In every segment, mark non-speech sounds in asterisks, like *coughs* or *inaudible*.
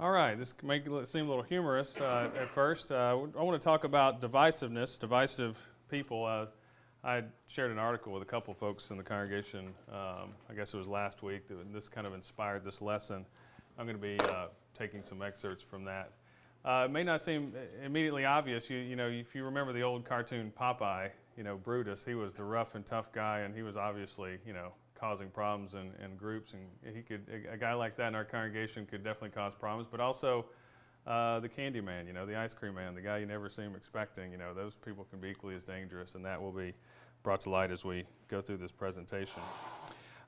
All right, this it seem a little humorous uh, at first. Uh, I want to talk about divisiveness, divisive people. Uh, I shared an article with a couple folks in the congregation, um, I guess it was last week, that this kind of inspired this lesson. I'm going to be uh, taking some excerpts from that. Uh, it may not seem immediately obvious. You, you know, if you remember the old cartoon Popeye, you know, Brutus, he was the rough and tough guy, and he was obviously, you know, causing problems in, in groups. And he could, a, guy like that in our congregation could definitely cause problems. But also, uh, the candy man, you know, the ice cream man, the guy you never seem expecting, you know, those people can be equally as dangerous, and that will be brought to light as we go through this presentation.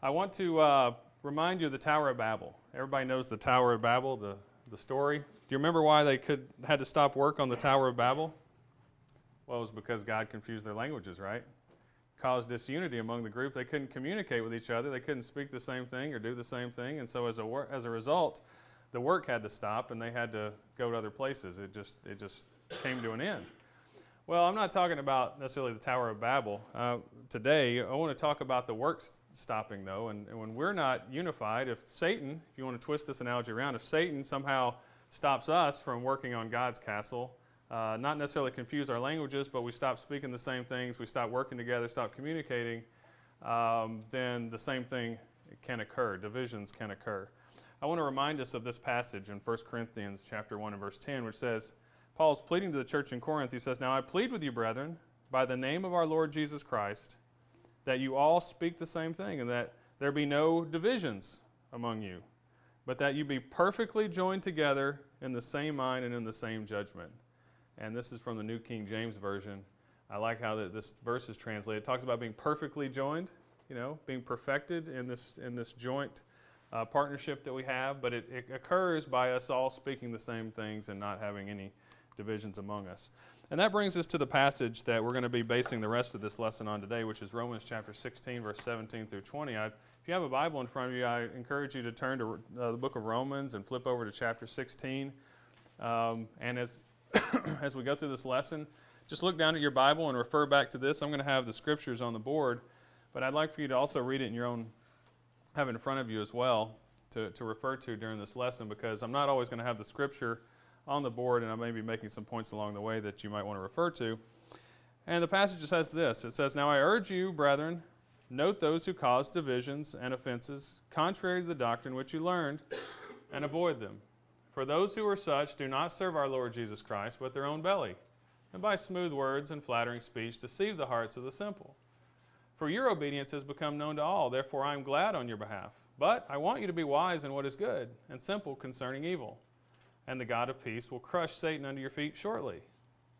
I want to uh, remind you of the Tower of Babel. Everybody knows the Tower of Babel, the, the story. Do you remember why they could, had to stop work on the Tower of Babel? Well, it was because God confused their languages, right? Caused disunity among the group. They couldn't communicate with each other. They couldn't speak the same thing or do the same thing. And so, as a, as a result, the work had to stop and they had to go to other places. It just, it just came to an end. Well, I'm not talking about necessarily the Tower of Babel. Uh, today, I want to talk about the work stopping, though. And, and, when we're not unified, if Satan, if you want to twist this analogy around, if Satan somehow stops us from working on God's castle, uh, not necessarily confuse our languages, but we stop speaking the same things, we stop working together, stop communicating, um, then the same thing can occur. Divisions can occur. I want to remind us of this passage in 1 Corinthians chapter 1 and verse 10, which says, Paul's pleading to the church in Corinth. He says, Now I plead with you, brethren, by the name of our Lord Jesus Christ, that you all speak the same thing, and that there be no divisions among you, but that you be perfectly joined together in the same mind and in the same judgment. And this is from the New King James Version. I like how this verse is translated. It talks about being perfectly joined, you know, being perfected in this, in this joint uh, partnership that we have, but it, it, occurs by us all speaking the same things and not having any divisions among us. And that brings us to the passage that we're going to be basing the rest of this lesson on today, which is Romans chapter 16, verse 17 through 20. I, if you have a Bible in front of you, I encourage you to turn to uh, the book of Romans and flip over to chapter 16. Um, and as, *coughs* as we go through this lesson, just look down at your Bible and refer back to this. I'm going to have the scriptures on the board, but I'd like for you to also read it in your own have in front of you as well to, to refer to during this lesson because I'm not always going to have the scripture on the board and I may be making some points along the way that you might want to refer to. And the passage says this It says, Now I urge you, brethren, note those who cause divisions and offenses contrary to the doctrine which you learned, and avoid them. For those who are such do not serve our Lord Jesus Christ, but their own belly, and by smooth words and flattering speech deceive the hearts of the simple. For your obedience has become known to all, therefore I am glad on your behalf. But I want you to be wise in what is good, and simple concerning evil. And the God of peace will crush Satan under your feet shortly.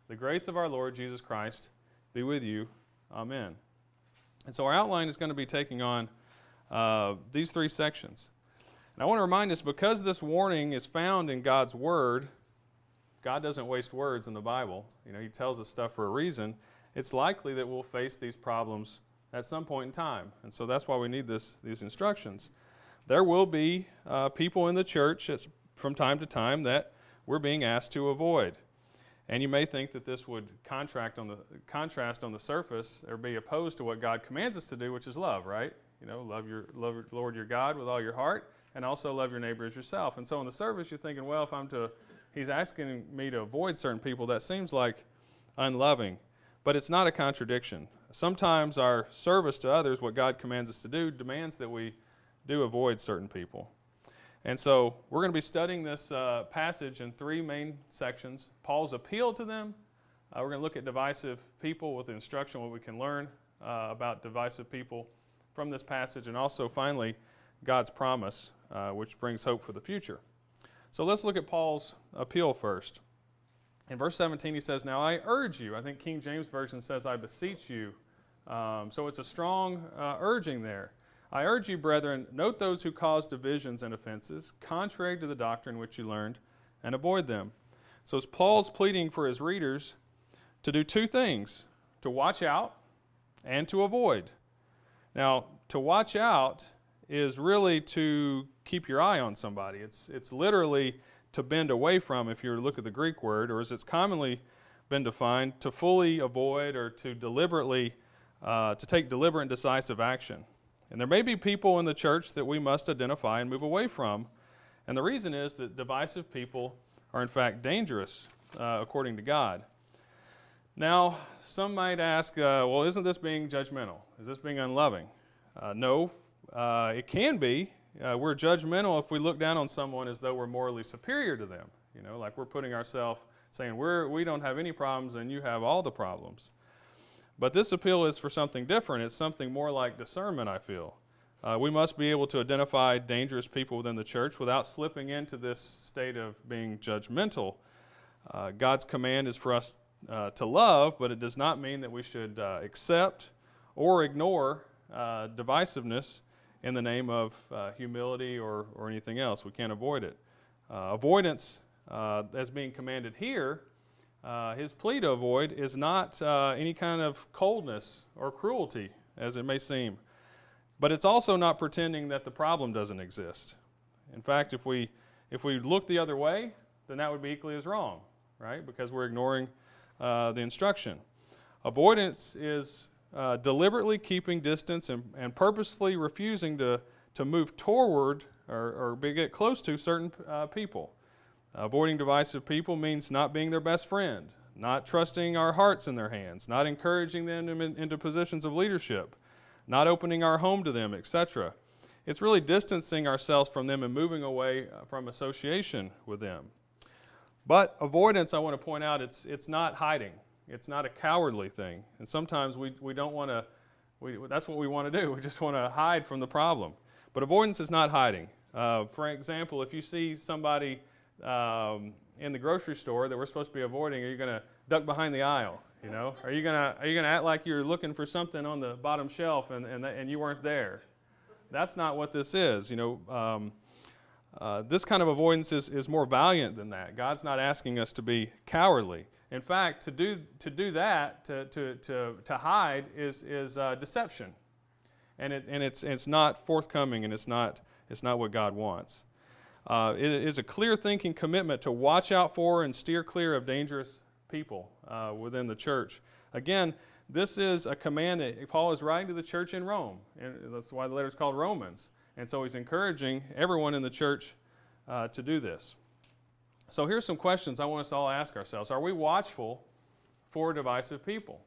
The grace of our Lord Jesus Christ be with you. Amen. And so our outline is going to be taking on uh, these three sections. And I want to remind us because this warning is found in God's Word, God doesn't waste words in the Bible. You know, He tells us stuff for a reason. It's likely that we'll face these problems at some point in time. And so that's why we need this, these instructions. There will be uh, people in the church from time to time that we're being asked to avoid. And you may think that this would contract on the, contrast on the surface or be opposed to what God commands us to do, which is love, right? You know, love your love Lord your God with all your heart, and also love your neighbor as yourself. And so in the service, you're thinking, well, if I'm to, He's asking me to avoid certain people, that seems like unloving. But it's not a contradiction. Sometimes our service to others, what God commands us to do, demands that we do avoid certain people. And so we're going to be studying this uh, passage in three main sections Paul's appeal to them. Uh, we're going to look at divisive people with instruction what we can learn uh, about divisive people from this passage, and also finally, God's promise, uh, which brings hope for the future. So let's look at Paul's appeal first. In verse 17, he says, Now I urge you. I think King James Version says, I beseech you. Um, so it's a strong uh, urging there. I urge you, brethren, note those who cause divisions and offenses, contrary to the doctrine which you learned, and avoid them. So it's Paul's pleading for his readers to do two things to watch out and to avoid. Now, to watch out is really to keep your eye on somebody. It's, it's literally to bend away from, if you look at the Greek word, or as it's commonly been defined, to fully avoid or to deliberately, uh, to take deliberate and decisive action. And there may be people in the church that we must identify and move away from. And the reason is that divisive people are, in fact, dangerous uh, according to God. Now, some might ask, uh, well, isn't this being judgmental? Is this being unloving? Uh, no, uh, it can be. Uh, we're judgmental if we look down on someone as though we're morally superior to them. You know, like we're putting ourselves saying we're we don't have any problems and you have all the problems. But this appeal is for something different. It's something more like discernment. I feel. Uh, we must be able to identify dangerous people within the church without slipping into this state of being judgmental. Uh, God's command is for us uh, to love, but it does not mean that we should uh, accept or ignore divisiveness in the name of uh, humility or, or anything else. We can't avoid it. avoidance, as being commanded here, his plea to avoid is not any kind of coldness or cruelty, as it may seem. But it's also not pretending that the problem doesn't exist. In fact, if we, if we look the other way, then that would be equally as wrong, right? Because we're ignoring uh, the instruction. Avoidance is uh, deliberately keeping distance and, and purposefully refusing to, to move toward or, or get close to certain uh, people. Avoiding divisive people means not being their best friend, not trusting our hearts in their hands, not encouraging them in, into positions of leadership, not opening our home to them, etc. It's really distancing ourselves from them and moving away uh, from association with them. But avoidance, I want to point out, it's, it's not hiding. It's not a cowardly thing. And sometimes we, we don't want to, that's what we want to do. *laughs* We just want to hide from the problem. But avoidance is not hiding. Uh, for example, if you see somebody um, in the grocery store that we're supposed to be avoiding, are you going to duck behind the aisle? You know, are you gonna are you gonna act like you're looking for something on the bottom shelf and and, and you weren't there? That's not what this is. You know, um, uh, this kind of avoidance is, is more valiant than that. God's not asking us to be cowardly. In fact, to do to do that, to to to, to hide is is uh, deception, and it and it's it's not forthcoming and it's not it's not what God wants. Uh, it is a clear thinking commitment to watch out for and steer clear of dangerous people uh, within the church. Again, this is a command that Paul is writing to the church in Rome, and that's why the letter is called Romans. And so he's encouraging everyone in the church uh, to do this. So here's some questions I want us all to ask ourselves Are we watchful for divisive people?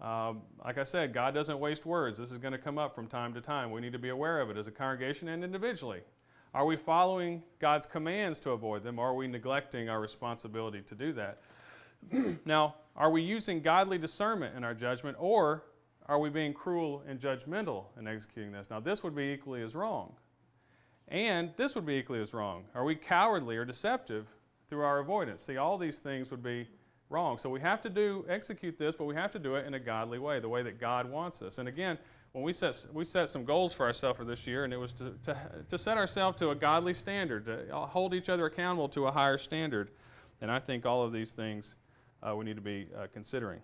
Um, like I said, God doesn't waste words. This is going to come up from time to time. We need to be aware of it as a congregation and individually. Are we following God's commands to avoid them, or are we neglecting our responsibility to do that? *clears throat* now, are we using godly discernment in our judgment, or are we being cruel and judgmental in executing this? Now, this would be equally as wrong. And this would be equally as wrong. Are we cowardly or deceptive through our avoidance? See, all these things would be wrong. So we have to do execute this, but we have to do it in a godly way, the way that God wants us. And again, when we set we set some goals for ourselves for this year, and it was to, to, to set ourselves to a godly standard, to hold each other accountable to a higher standard. And I think all of these things uh, we need to be uh, considering.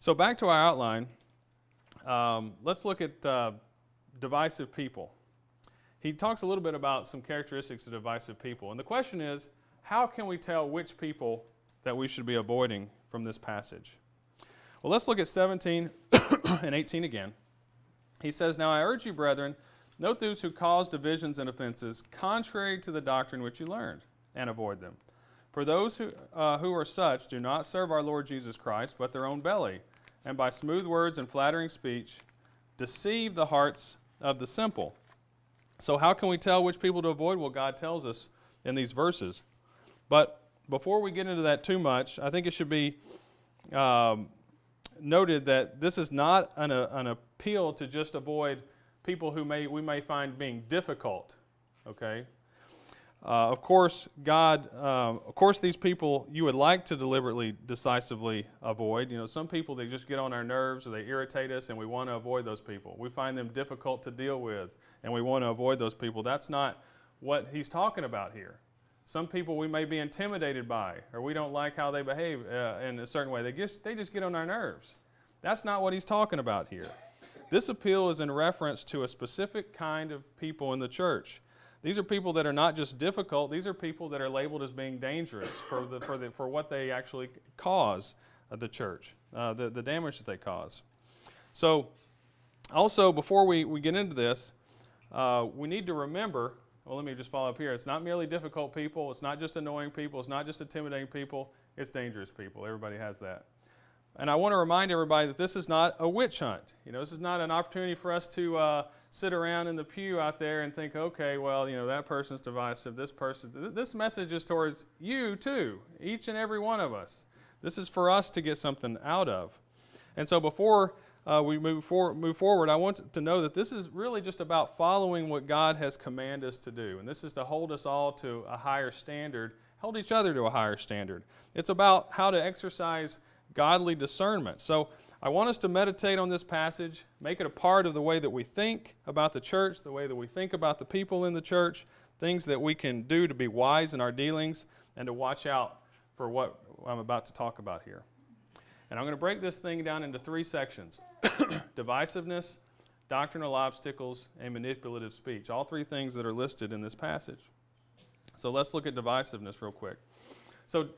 So back to our outline, um, let's look at uh, divisive people. He talks a little bit about some characteristics of divisive people. And the question is, how can we tell which people that we should be avoiding from this passage? Well, let's look at 17 *coughs* and 18 again. He says, Now I urge you, brethren, note those who cause divisions and offenses contrary to the doctrine which you learned, and avoid them. For those who, uh, who are such do not serve our Lord Jesus Christ, but their own belly, and by smooth words and flattering speech deceive the hearts of the simple. So, how can we tell which people to avoid? Well, God tells us in these verses. But before we get into that too much, I think it should be um, noted that this is not an, an appeal to just avoid people who may, we may find being difficult. Okay? Uh, of course, God, um, of course, these people you would like to deliberately, decisively avoid. You know, some people they just get on our nerves or they irritate us, and we want to avoid those people. We find them difficult to deal with, and we want to avoid those people. That's not what he's talking about here. Some people we may be intimidated by, or we don't like how they behave uh, in a certain way. They just, they just get on our nerves. That's not what he's talking about here. This appeal is in reference to a specific kind of people in the church. These are people that are not just difficult, these are people that are labeled as being dangerous for, the, for, the, for what they actually cause the church, uh, the, the damage that they cause. So, also, before we, we get into this, uh, we need to remember well, let me just follow up here. It's not merely difficult people, it's not just annoying people, it's not just intimidating people, it's dangerous people. Everybody has that. And I want to remind everybody that this is not a witch hunt. You know, this is not an opportunity for us to uh, sit around in the pew out there and think, okay, well, you know, that person's divisive, this person. Th- this message is towards you too, each and every one of us. This is for us to get something out of. And so before uh, we move, for, move forward, I want to know that this is really just about following what God has commanded us to do. And this is to hold us all to a higher standard, hold each other to a higher standard. It's about how to exercise godly discernment. So I want us to meditate on this passage, make it a part of the way that we think about the church, the way that we think about the people in the church, things that we can do to be wise in our dealings, and to watch out for what I'm about to talk about here. And I'm going to break this thing down into three sections *coughs* divisiveness, doctrinal obstacles, and manipulative speech. All three things that are listed in this passage. So let's look at divisiveness real quick. So,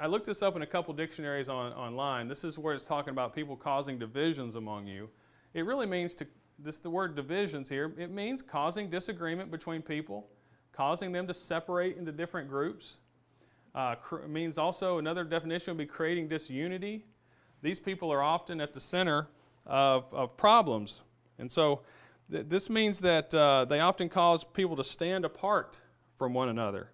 I looked this up in a couple dictionaries on, online. This is where it's talking about people causing divisions among you. It really means to, this the word divisions here, it means causing disagreement between people, causing them to separate into different groups. Uh, means also, another definition would be creating disunity. These people are often at the center of, of problems. And so th- this means that uh, they often cause people to stand apart from one another.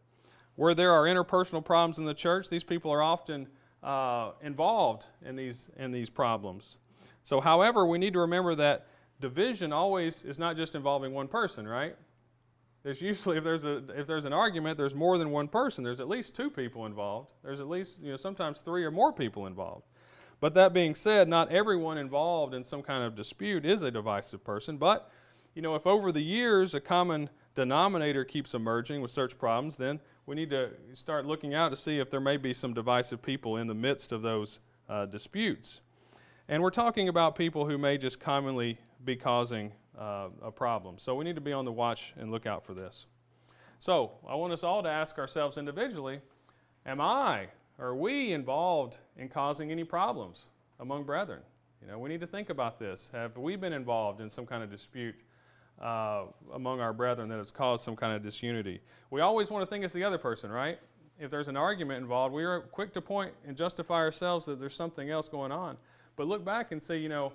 Where there are interpersonal problems in the church, these people are often uh, involved in these, in these problems. So, however, we need to remember that division always is not just involving one person, right? There's usually, if there's, a, if there's an argument, there's more than one person. There's at least two people involved. There's at least, you know, sometimes three or more people involved. But that being said, not everyone involved in some kind of dispute is a divisive person. But, you know, if over the years a common denominator keeps emerging with such problems, then we need to start looking out to see if there may be some divisive people in the midst of those uh, disputes. And we're talking about people who may just commonly be causing uh, a problem. So we need to be on the watch and look out for this. So I want us all to ask ourselves individually Am I, are we involved in causing any problems among brethren? You know, we need to think about this. Have we been involved in some kind of dispute uh, among our brethren that has caused some kind of disunity. We always want to think it's the other person, right? If there's an argument involved, we are quick to point and justify ourselves that there's something else going on. But look back and say, you know,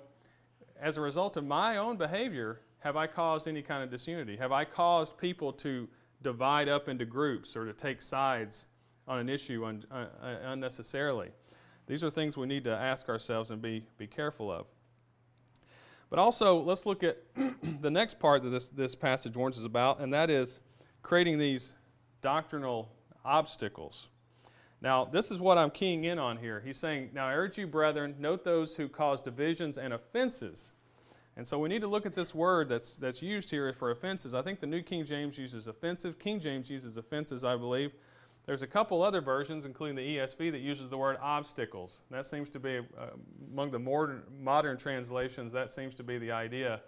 as a result of my own behavior, have I caused any kind of disunity? Have I caused people to divide up into groups or to take sides on an issue un- uh, unnecessarily? These are things we need to ask ourselves and be, be careful of. But also, let's look at *clears throat* the next part that this, this passage warns us about, and that is creating these doctrinal obstacles. Now, this is what I'm keying in on here. He's saying, Now I urge you, brethren, note those who cause divisions and offenses. And so we need to look at this word that's, that's used here for offenses. I think the New King James uses offensive, King James uses offenses, I believe. There's a couple other versions, including the ESV, that uses the word obstacles. That seems to be, uh, among the modern, modern translations, that seems to be the idea.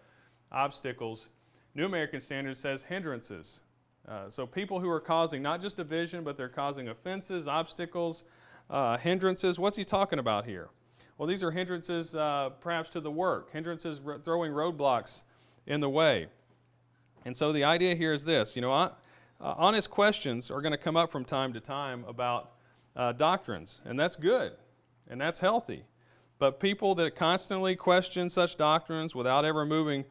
Obstacles. New American Standard says hindrances. Uh, so people who are causing not just division, but they're causing offenses, obstacles, uh, hindrances. What's he talking about here? Well, these are hindrances uh, perhaps to the work, hindrances throwing roadblocks in the way. And so the idea here is this you know, uh, honest questions are going to come up from time to time about uh, doctrines, and that's good and that's healthy. But people that constantly question such doctrines without ever moving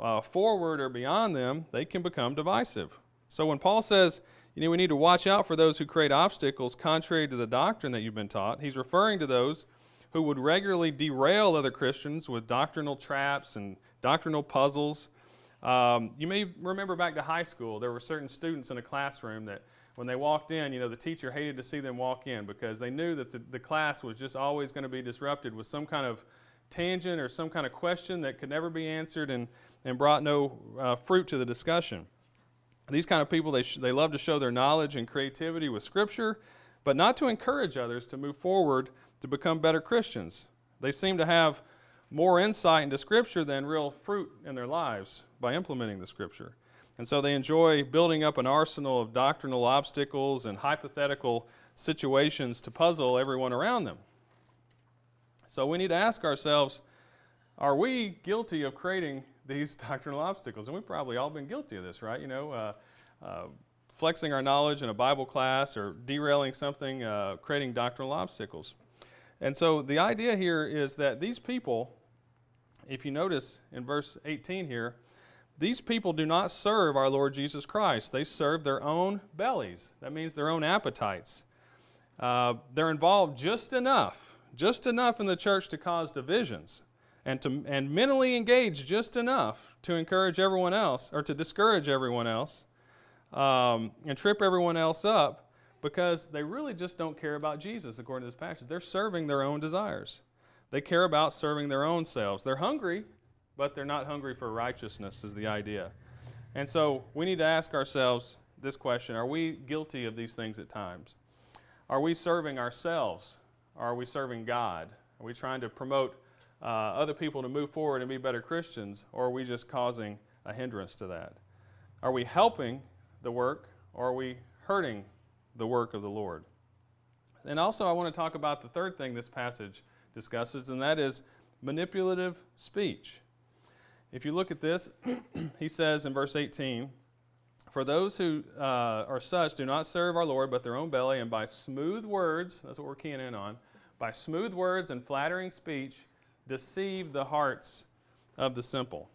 uh, forward or beyond them, they can become divisive. So when Paul says, you know, we need to watch out for those who create obstacles contrary to the doctrine that you've been taught, he's referring to those who would regularly derail other Christians with doctrinal traps and doctrinal puzzles um, you may remember back to high school, there were certain students in a classroom that when they walked in, you know, the teacher hated to see them walk in because they knew that the, the class was just always going to be disrupted with some kind of tangent or some kind of question that could never be answered and, and brought no uh, fruit to the discussion. These kind of people, they, they love to show their knowledge and creativity with Scripture, but not to encourage others to move forward to become better Christians. They seem to have more insight into Scripture than real fruit in their lives by implementing the Scripture. And so they enjoy building up an arsenal of doctrinal obstacles and hypothetical situations to puzzle everyone around them. So we need to ask ourselves are we guilty of creating these *laughs* doctrinal obstacles. And we've probably all been guilty of this, right? You know, uh, uh, flexing our knowledge in a Bible class or derailing something, uh, creating doctrinal obstacles. And so the idea here is that these people, if you notice in verse 18 here, these people do not serve our Lord Jesus Christ. They serve their own bellies. That means their own appetites. Uh, they're involved just enough, just enough in the church to cause divisions and, to, and mentally engage just enough to encourage everyone else or to discourage everyone else um, and trip everyone else up because they really just don't care about Jesus, according to this passage. They're serving their own desires. They care about serving their own selves. They're hungry, but they're not hungry for righteousness, is the idea. And so we need to ask ourselves this question Are we guilty of these things at times? Are we serving ourselves? Are we serving God? Are we trying to promote uh, other people to move forward and be better Christians, or are we just causing a hindrance to that? Are we helping the work, or are we hurting the work of the Lord? And also, I want to talk about the third thing this passage discusses, and that is manipulative speech. If you look at this, *clears throat* he says in verse 18, For those who uh, are such do not serve our Lord, but their own belly, and by smooth words, that's what we're keying in on, by smooth words and flattering speech, deceive the hearts of the simple.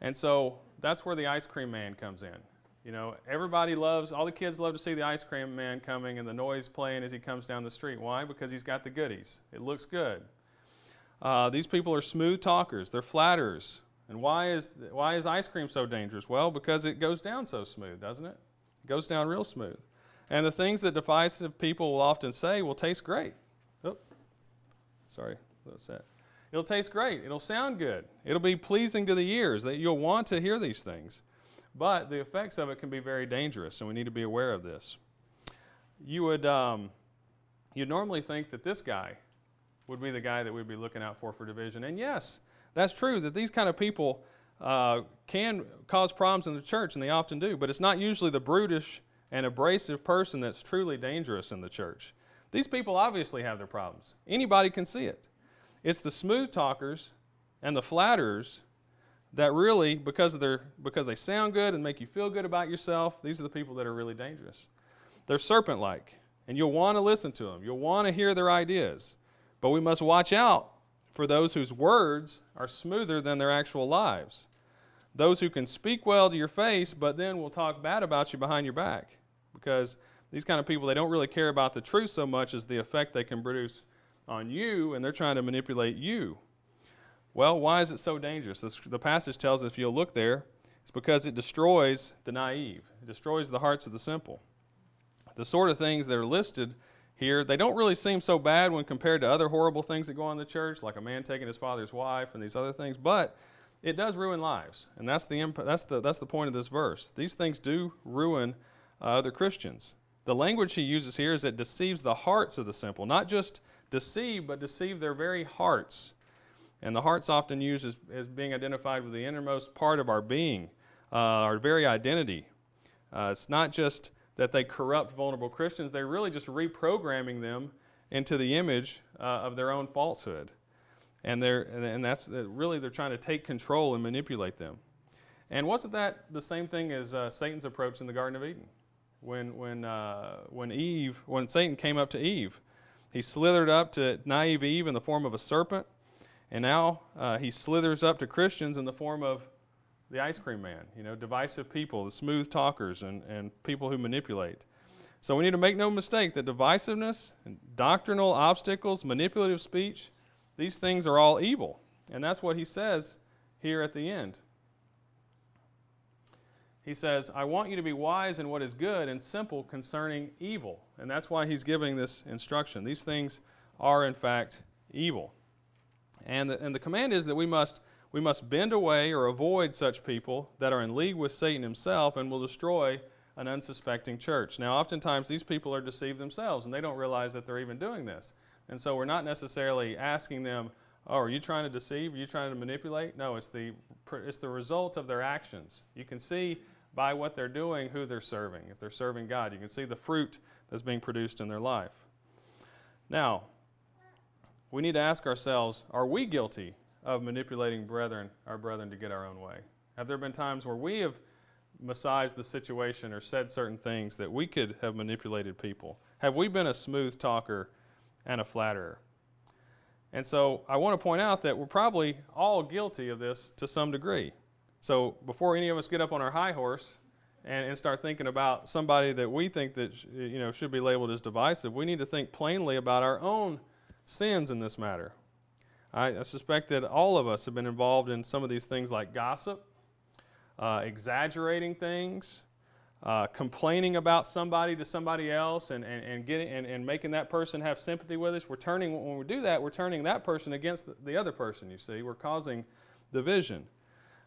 And so that's where the ice cream man comes in. You know, everybody loves, all the kids love to see the ice cream man coming and the noise playing as he comes down the street. Why? Because he's got the goodies. It looks good. Uh, these people are smooth talkers. They're flatterers. And why is, why is ice cream so dangerous? Well, because it goes down so smooth, doesn't it? It goes down real smooth. And the things that divisive people will often say will taste great. Oh, sorry, that's that. It'll taste great. It'll sound good. It'll be pleasing to the ears that you'll want to hear these things. But the effects of it can be very dangerous, and we need to be aware of this. You would um, you normally think that this guy would be the guy that we'd be looking out for for division. And yes, that's true that these kind of people uh, can cause problems in the church, and they often do. But it's not usually the brutish and abrasive person that's truly dangerous in the church. These people obviously have their problems. Anybody can see it. It's the smooth talkers and the flatterers that really, because, they're, because they sound good and make you feel good about yourself, these are the people that are really dangerous. They're serpent like, and you'll want to listen to them. You'll want to hear their ideas. But we must watch out for those whose words are smoother than their actual lives. Those who can speak well to your face, but then will talk bad about you behind your back. Because these kind of people, they don't really care about the truth so much as the effect they can produce on you, and they're trying to manipulate you. Well, why is it so dangerous? the passage tells us if you'll look there, it's because it destroys the naive, it destroys the hearts of the simple. The sort of things that are listed here, they don't really seem so bad when compared to other horrible things that go on in the church, like a man taking his father's wife and these other things, but it does ruin lives. And that's the, imp- that's the, that's the point of this verse. These things do ruin uh, other Christians. The language he uses here is it deceives the hearts of the simple, not just deceive, but deceive their very hearts. And the heart's often used as, as being identified with the innermost part of our being, uh, our very identity. Uh, it's not just that they corrupt vulnerable Christians, they're really just reprogramming them into the image uh, of their own falsehood. And, they're, and that's really, they're trying to take control and manipulate them. And wasn't that the same thing as uh, Satan's approach in the Garden of Eden? When, when, uh, when Eve, when Satan came up to Eve, he slithered up to naive Eve in the form of a serpent, and now uh, he slithers up to Christians in the form of the ice cream man, you know, divisive people, the smooth talkers, and, and people who manipulate. So we need to make no mistake that divisiveness, doctrinal obstacles, manipulative speech, these things are all evil. And that's what he says here at the end. He says, I want you to be wise in what is good and simple concerning evil. And that's why he's giving this instruction. These things are, in fact, evil. And the, and the command is that we must we must bend away or avoid such people that are in league with Satan himself and will destroy an unsuspecting church. Now, oftentimes these people are deceived themselves and they don't realize that they're even doing this. And so we're not necessarily asking them, oh, are you trying to deceive? Are you trying to manipulate? No, it's the, it's the result of their actions. You can see by what they're doing who they're serving. If they're serving God, you can see the fruit that's being produced in their life. Now, we need to ask ourselves are we guilty of manipulating brethren, our brethren, to get our own way? Have there been times where we have massaged the situation or said certain things that we could have manipulated people? Have we been a smooth talker and a flatterer? And so I want to point out that we're probably all guilty of this to some degree. So before any of us get up on our high horse and, and start thinking about somebody that we think that you know should be labeled as divisive, we need to think plainly about our own sins in this matter. I, I suspect that all of us have been involved in some of these things like gossip, uh, exaggerating things, uh, complaining about somebody to somebody else and, and, and, getting, and, and making that person have sympathy with us. We're turning, when we do that, we're turning that person against the, the other person, you see. We're causing division.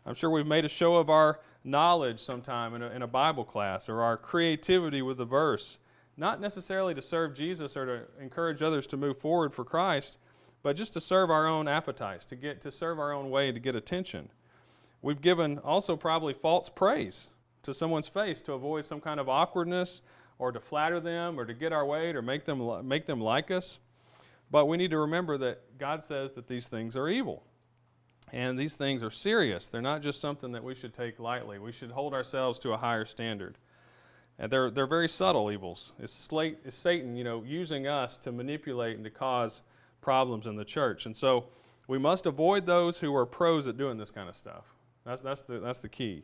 I'm sure we've made a show of our knowledge sometime in a, in a Bible class or our creativity with the verse, not necessarily to serve Jesus or to encourage others to move forward for Christ, but just to serve our own appetites, to, get, to serve our own way, to get attention. We've given also probably false praise to someone's face to avoid some kind of awkwardness or to flatter them or to get our way or make them, make them like us. But we need to remember that God says that these things are evil. And these things are serious. They're not just something that we should take lightly. We should hold ourselves to a higher standard. And they're, they're very subtle evils. It's, slate, it's Satan, you know, using us to manipulate and to cause problems in the church. And so we must avoid those who are pros at doing this kind of stuff. That's, that's, the, that's the key.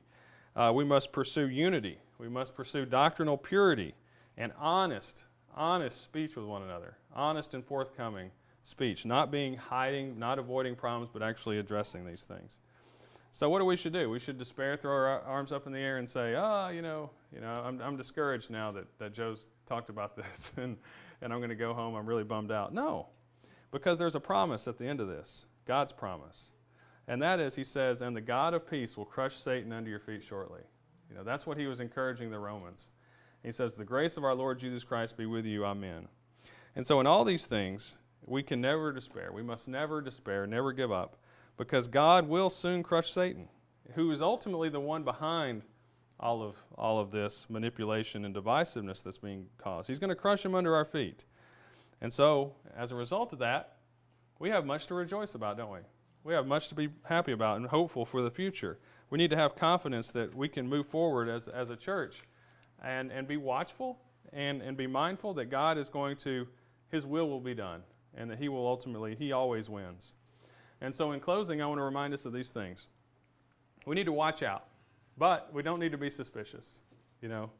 Uh, we must pursue unity. We must pursue doctrinal purity and honest, honest speech with one another, honest and forthcoming speech, not being hiding, not avoiding problems, but actually addressing these things. So what do we should do? We should despair, throw our arms up in the air, and say, "Ah, oh, you know, you know, I'm, I'm discouraged now that, that Joe's talked about *laughs* this, and, and I'm going to go home. I'm really bummed out." No, because there's a promise at the end of this, God's promise. And that is, he says, and the God of peace will crush Satan under your feet shortly. You know, that's what he was encouraging the Romans. He says, The grace of our Lord Jesus Christ be with you. Amen. And so, in all these things, we can never despair. We must never despair, never give up, because God will soon crush Satan, who is ultimately the one behind all of, all of this manipulation and divisiveness that's being caused. He's going to crush him under our feet. And so, as a result of that, we have much to rejoice about, don't we? We have much to be happy about and hopeful for the future. We need to have confidence that we can move forward as, as a church and, and be watchful and, and be mindful that God is going to, His will will be done and that He will ultimately, He always wins. And so, in closing, I want to remind us of these things. We need to watch out, but we don't need to be suspicious. You know,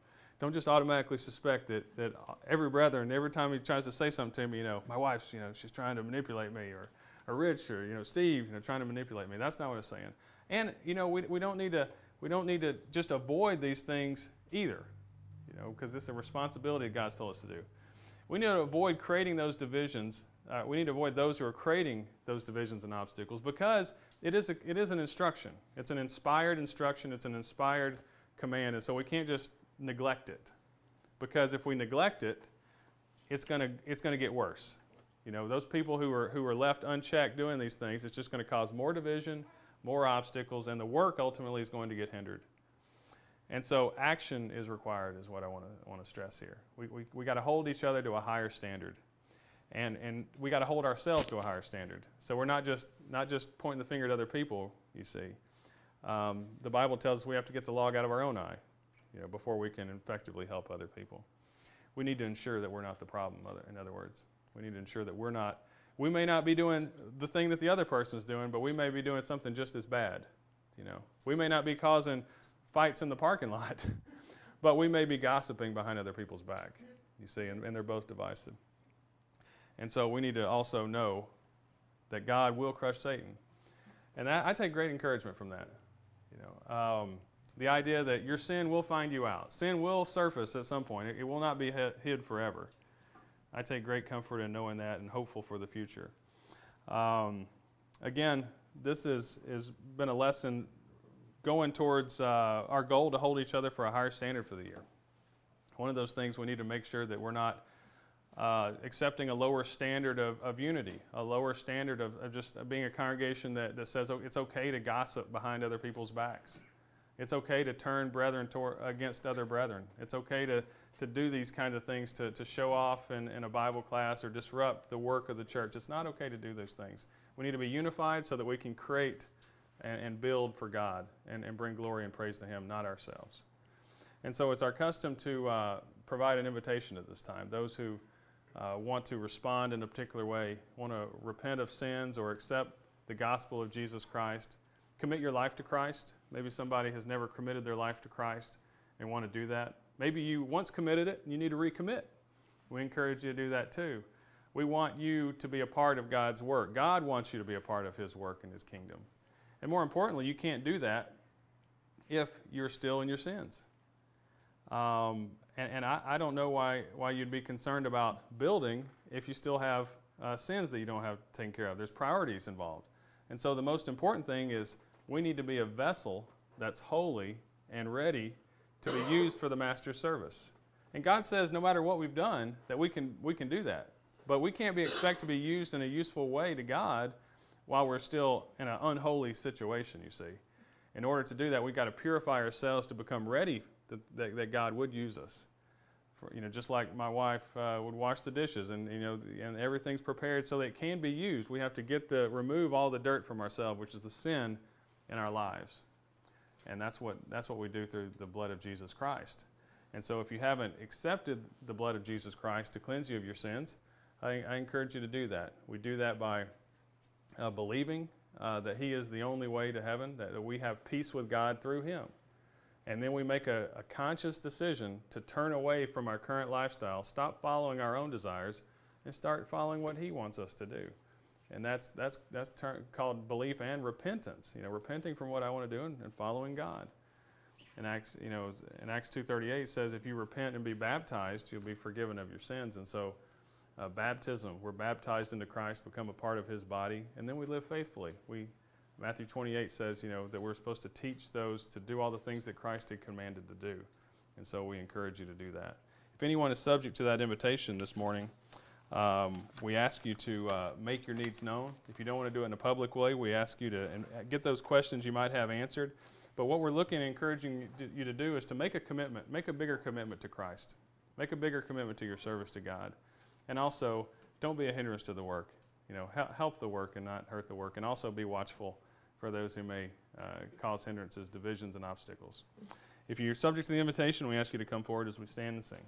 don't just automatically suspect that, that every brother and every time he tries to say something to me, you know, my wife's, you know, she's trying to manipulate me or or Rich or you know Steve, you know, trying to manipulate me. That's not what it's saying. And you know, we, we don't need to we don't need to just avoid these things either, you know, because this is a responsibility that God's told us to do. We need to avoid creating those divisions. Uh, we need to avoid those who are creating those divisions and obstacles because it is a, it is an instruction. It's an inspired instruction. It's an inspired command, and so we can't just neglect it because if we neglect it, it's going to it's going to get worse. You know, those people who are, who are left unchecked doing these things, it's just going to cause more division, more obstacles, and the work ultimately is going to get hindered. And so action is required, is what I want to, want to stress here. We, we, we got to hold each other to a higher standard. And, and we got to hold ourselves to a higher standard. So we're not just, not just pointing the finger at other people, you see. Um, the Bible tells us we have to get the log out of our own eye you know, before we can effectively help other people. We need to ensure that we're not the problem, in other words. We need to ensure that we're not, we may not be doing the thing that the other person is doing, but we may be doing something just as bad. You know, we may not be causing fights in the parking lot, *laughs* but we may be gossiping behind other people's back. You see, and, and they're both divisive. And so we need to also know that God will crush Satan. And that, I take great encouragement from that. You know, um, the idea that your sin will find you out. Sin will surface at some point. It, will not be hid forever. I take great comfort in knowing that and hopeful for the future. Um, again, this has is, is been a lesson going towards uh, our goal to hold each other for a higher standard for the year. One of those things we need to make sure that we're not uh, accepting a lower standard of, of unity, a lower standard of, of just being a congregation that, that says it's okay to gossip behind other people's backs. It's okay to turn brethren against other brethren. It's okay to, to do these kinds of things to, to show off in, in a Bible class or disrupt the work of the church. It's not okay to do those things. We need to be unified so that we can create and, and build for God and, and bring glory and praise to Him, not ourselves. And so it's our custom to uh, provide an invitation at this time. Those who uh, want to respond in a particular way, want to repent of sins or accept the gospel of Jesus Christ, commit your life to Christ. Maybe somebody has never committed their life to Christ and want to do that. Maybe you once committed it and you need to recommit. We encourage you to do that too. We want you to be a part of God's work. God wants you to be a part of His work in His kingdom. And more importantly, you can't do that if you're still in your sins. Um, and, and I, I, don't know why, why you'd be concerned about building if you still have uh, sins that you don't have taken care of. There's priorities involved. And so the most important thing is we need to be a vessel that's holy and ready to be used for the master's service. And God says no matter what we've done, that we can, we can do that. But we can't be expected to be used in a useful way to God while we're still in an unholy situation, you see. In order to do that, we've got to purify ourselves to become ready that, that, that God would use us. For, you know, just like my wife uh, would wash the dishes and, you know, and everything's prepared so that it can be used. We have to get the, remove all the dirt from ourselves, which is the sin in our lives. And that's what, that's what we do through the blood of Jesus Christ. And so if you haven't accepted the blood of Jesus Christ to cleanse you of your sins, I, I encourage you to do that. We do that by uh, believing uh, that He is the only way to heaven, that, we have peace with God through Him. And then we make a, a, conscious decision to turn away from our current lifestyle, stop following our own desires, and start following what He wants us to do. And that's, that's, that's called belief and repentance. You know, repenting from what I want to do and, and following God. In Acts, you know, in Acts 2.38 says, if you repent and be baptized, you'll be forgiven of your sins. And so uh, baptism, we're baptized into Christ, become a part of His body, and then we live faithfully. We Matthew 28 says, you know, that we're supposed to teach those to do all the things that Christ had commanded to do. And so we encourage you to do that. If anyone is subject to that invitation this morning, um, we ask you to uh, make your needs known. If you don't want to do it in a public way, we ask you to get those questions you might have answered. But what we're looking and encouraging you to do is to make a commitment, make a bigger commitment to Christ, make a bigger commitment to your service to God. And also, don't be a hindrance to the work you know, help the work and not hurt the work, and also be watchful for those who may uh, cause hindrances, divisions, and obstacles. If you're subject to the invitation, we ask you to come forward as we stand and sing.